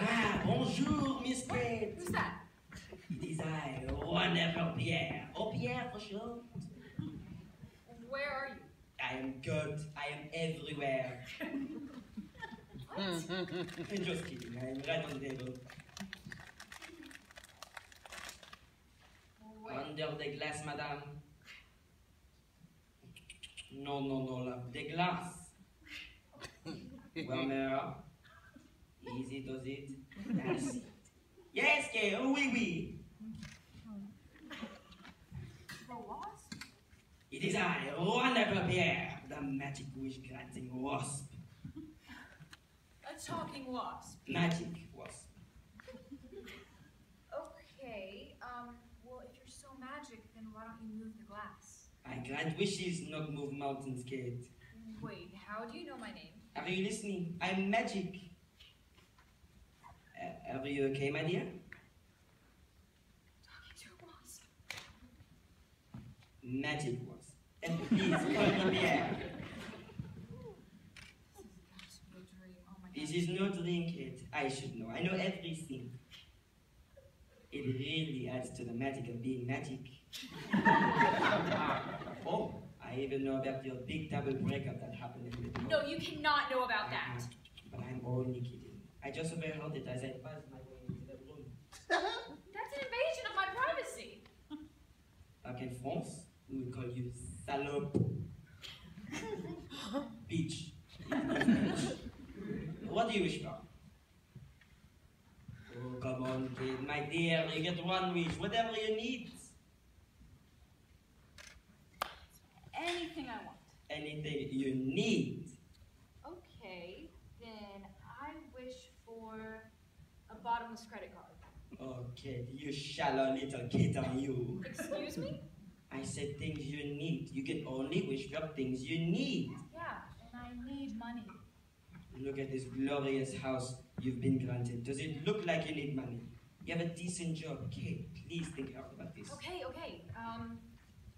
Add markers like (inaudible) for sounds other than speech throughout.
ah, bonjour, Miss Kate. Who's that? It is I, Wonderful Pierre. Oh, Pierre for sure. Where are you? I am good. I am everywhere. (laughs) I'm just kidding. I am right on the table. Where? Under the glass, madame. No, no, no, love. The glass. Warmer. Easy does it. That's it. Yes, okay. Oh, oui, oui. The wasp? It is I, Wonderful Pierre, the magic wish granting wasp. A talking wasp. Magic wasp. Okay, um, well, if you're so magic, then why don't you move the glass? I grant wishes, not move mountains, Kate. Wait, how do you know my name? Are you listening? I'm magic. Uh, are you okay, my dear? Talking to a wasp. Magic wasp. And please, call me Pierre. This is an absolute dream. Oh my god. This is no dream, Kate. I should know. I know everything. It really adds to the magic of being magic. (laughs) oh, I even know about your big double breakup that happened in the No, you cannot know about that. But I'm only kidding. I just overheard it as I passed my way into the room. (laughs) That's an invasion of my privacy. Back in France, we would call you salope. (laughs) Bitch. (laughs) what do you wish for? Oh, come on, kid. My dear, you get one wish. Whatever you need. Anything I want. Anything you need. Okay, then I wish for a bottomless credit card. Kid, you shallow little kid are you. Excuse me? I said things you need. You can only wish for things you need. Yeah, and I need money. Look at this glorious house you've been granted. Does it look like you need money? You have a decent job. Okay, please think hard about this. Okay, okay. Um,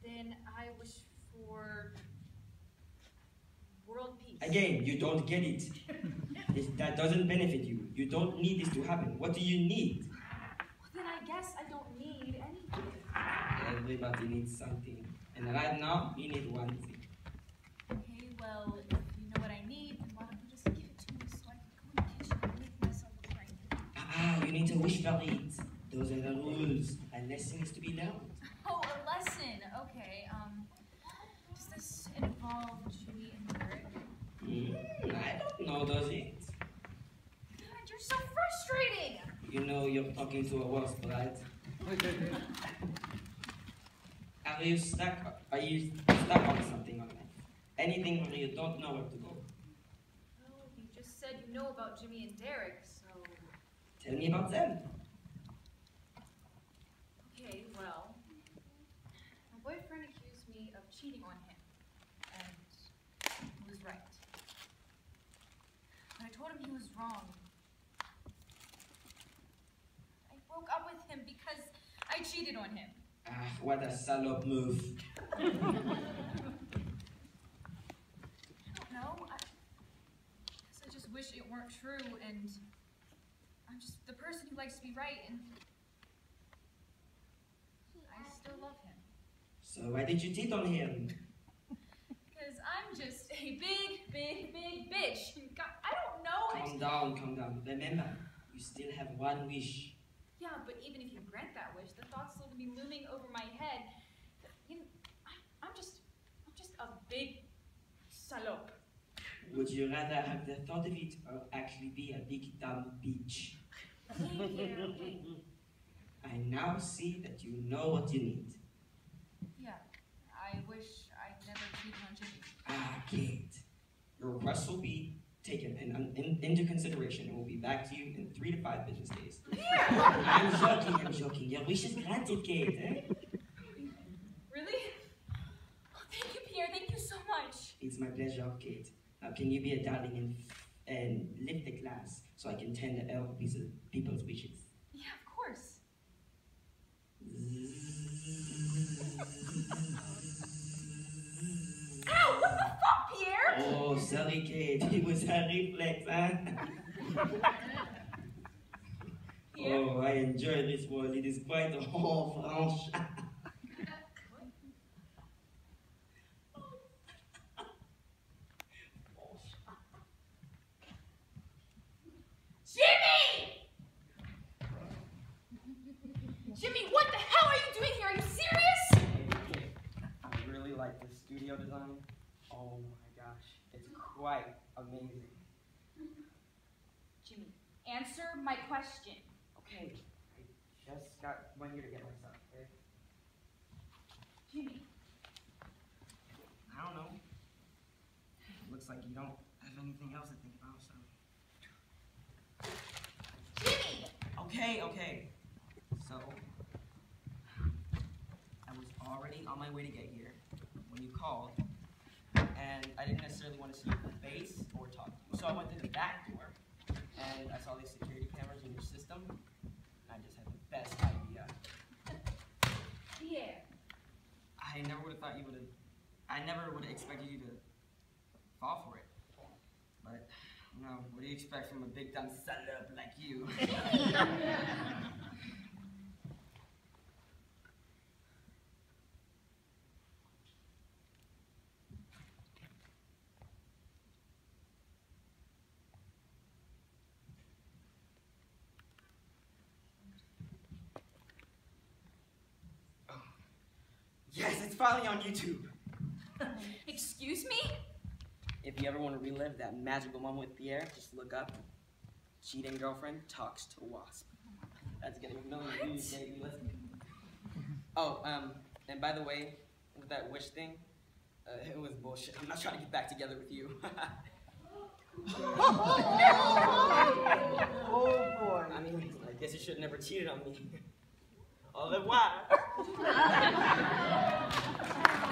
then I wish for world peace. Again, you don't get it. (laughs) This, that doesn't benefit you. You don't need this to happen. What do you need? Well, then I guess I don't need anything. Everybody needs something. And right now, you need one thing. Okay, well, if you know what I need, then why don't you just give it to me so I can go in the kitchen and make myself a drink? Ah, you need to wish for it. Those are the rules. A lesson is to be learned. (laughs) Oh, a lesson. Okay. Um, involve Jimmy and Derek? Hmm, I don't know, does it? God, you're so frustrating. You know you're talking to a wasp, right? (laughs) Are you stuck? Are you stuck on something on that? Anything where you don't know where to go? Well, you just said you know about Jimmy and Derek, so Tell me about them. okay. Well, my boyfriend accused me of cheating on him, and he was right. But I told him he was wrong. I broke up with him because I cheated on him. Ah, what a salope move. I don't know. I guess I just wish it weren't true, and I'm just the person who likes to be right, and I still love him. So why did you cheat on him? (laughs) Because I'm just a big, big, big bitch. God, I don't know. Calm down, calm down. Remember, you still have one wish. yeah, but even if you grant that wish, the thought's still gonna be looming over my head. You know, I, I'm just, I'm just a big salope. Would you rather have the thought of it or actually be a big dumb bitch? Thank you. (laughs) I now see that you know what you need. Yeah, I wish I'd never cheated on Jimmy. Ah, Kate. Your request will be taken in, in, into consideration and will be back to you in three to five business days. (laughs) I'm joking, I'm joking. Your wish is granted, Kate. Eh? Really? Oh, thank you, Pierre. Thank you so much. It's my pleasure, Kate. Now, can you be a darling and, and lift the glass so I can tend to these people's wishes? J'ai dit, (laughs) was a reflex, hein? (laughs) Yeah. Oh, I enjoy this one. It is quite a haul, French. Jimmy! Jimmy, what the hell are you doing here? Are you serious? I really like the studio design. Oh my gosh, it's quite amazing. Jimmy, answer my question. Okay, I just got one year to get myself, okay? Jimmy, I don't know. Looks like you don't have anything else to think about, so. Jimmy! Okay, okay. So, I was already on my way to get here when you called, and I didn't necessarily want to see your face or talk to you. So I went through the back door, and I saw these security cameras in your system, and I just had the best idea. Pierre. I never would have thought you would have. I never would have expected you to fall for it. But, you know, what do you expect from a big dumb celeb like you? (laughs) (laughs) yes, it's finally on YouTube. (laughs) Excuse me? If you ever want to relive that magical moment with Pierre, just look up Cheating Girlfriend Talks to Wasp. That's getting a million views, baby. Listen. Oh, um, and by the way, with that wish thing, uh, it was bullshit. I'm not trying to get back together with you. Oh (laughs) boy. (laughs) I mean, I guess you should have never cheated on me. Au revoir. (laughs)